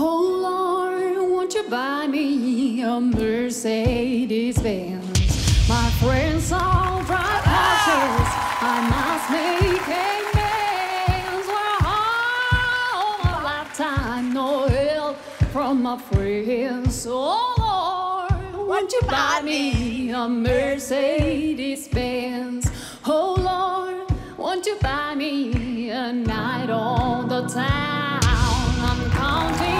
Oh Lord, won't you buy me a Mercedes Benz? My friends all drive Porsches. I must make amends. Well, all a lifetime, no help from my friends. Oh Lord, won't you buy me a Mercedes Benz? Oh Lord, won't you buy me a night on the town? I'm counting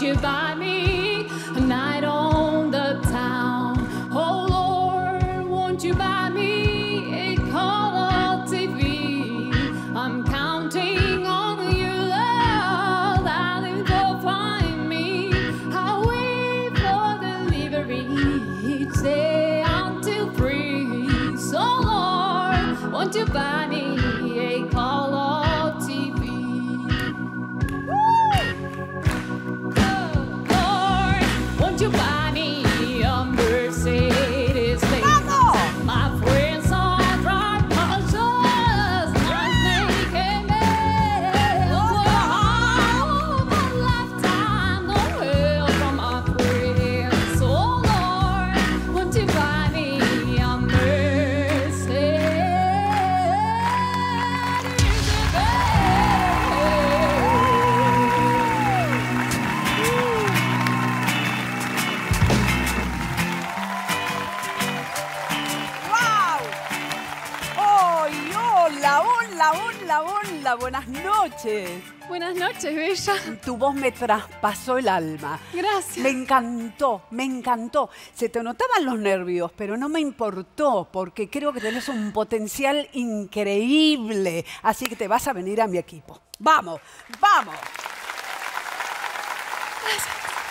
you buy me hola, hola, hola, hola! Buenas noches. Buenas noches, Bella. Tu voz me traspasó el alma. Gracias. Me encantó, me encantó. Se te notaban los nervios, pero no me importó porque creo que tenés un potencial increíble. Así que te vas a venir a mi equipo. ¡Vamos, vamos!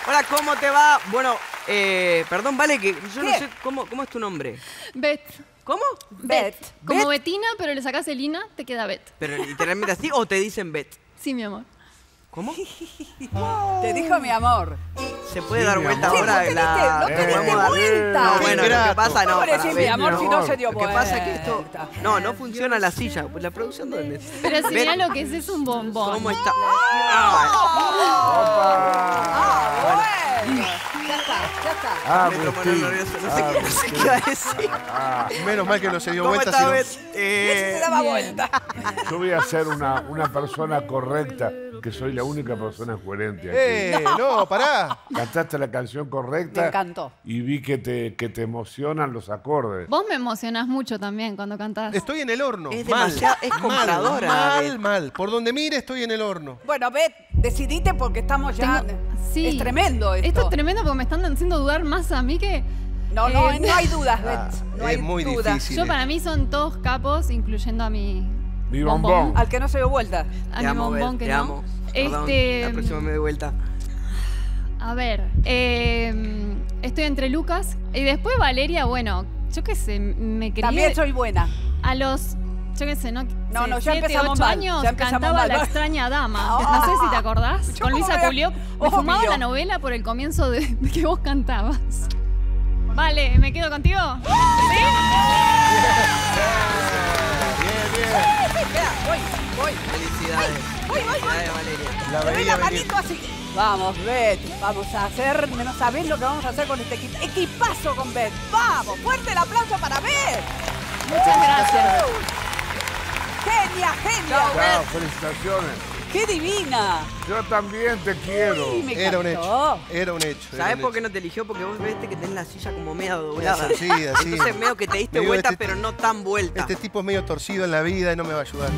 Hola, ¿cómo te va? Bueno, eh, perdón, vale, que yo no ¿Qué? sé cómo, cómo es tu nombre. Bet. ¿Cómo? Bet. Como Bet. Betina, pero le sacás el Ina, te queda Bet. Pero literalmente así o te dicen Bet. Sí, mi amor. ¿Cómo? Te dijo mi amor. Se puede Sí, dar vuelta amor. ahora Sí, no la. te diste- no te diste vuelta. No, bueno, lo que ingrato. pasa no. ¿Cómo le para decís ver, mi amor si no se dio Lo que pasa es que esto. vuelta? No, no funciona la silla. Pues la producción dónde es. Pero si Bet, mirá lo que es, es un bombón. ¿Cómo está? ¡Ah, Ah, Agustín. no sé, Ah, no sé qué iba a decir. ah, Menos mal que no se dio ¿Cómo vuelta. está, sino- Bet? Se Eh, daba vuelta. yo voy a ser una, una persona correcta, que soy la única persona coherente aquí. ¡Eh! No, pará. Cantaste la canción correcta. Me encantó. Y vi que te, que te emocionan los acordes. Vos me emocionás mucho también cuando cantás. Estoy en el horno. Es mal. demasiado- es Mal, compradora, Mal, Bet. mal. Por donde mire estoy en el horno. Bueno, Bet, decidite porque estamos ya. Tengo- sí. Es tremendo esto. Esto es tremendo porque me están haciendo dudar más a mí que. No, no, Eh, no hay dudas, Bet. Ah, no es hay muy dudas. difícil. Yo para mí son todos capos, incluyendo a mi. Mi bombón. Al que no se dio vuelta. A Te mi amo, bombón Bet, que te no. amo. Perdón, Este. La próxima me doy vuelta. A ver, eh, estoy entre Lucas y después Valeria, bueno, yo qué sé, me crié También soy buena. a los, yo qué sé, ¿no? No, no, ya siete, empezamos ocho mal, años ya empezamos cantaba mal. La extraña dama. Ah. no sé si te acordás. Con Luisa me- Culio. Me fumaba Obvio. la novela por el comienzo de, de que vos cantabas. Vale, ¿me quedo contigo? Espera, voy, voy. Felicidades. Voy, voy, voy. Valeria. La veía manito así. Vamos, Bet. Vamos a hacer. No sabés lo que vamos a hacer con este equipo. Equipazo con Bet. Vamos, fuerte el aplauso para Bet. Muchas gracias. Genia, genia. Chao, felicitaciones. Qué divina. Yo también te quiero. Uy, me Era un hecho. Era un hecho. era ¿Sabes un por qué no te eligió? Porque vos viste que tenés la silla como media doblada. Sí, así. Entonces medio que te diste vuelta, este- pero no tan vuelta. Este tipo es medio torcido en la vida y no me va a ayudar.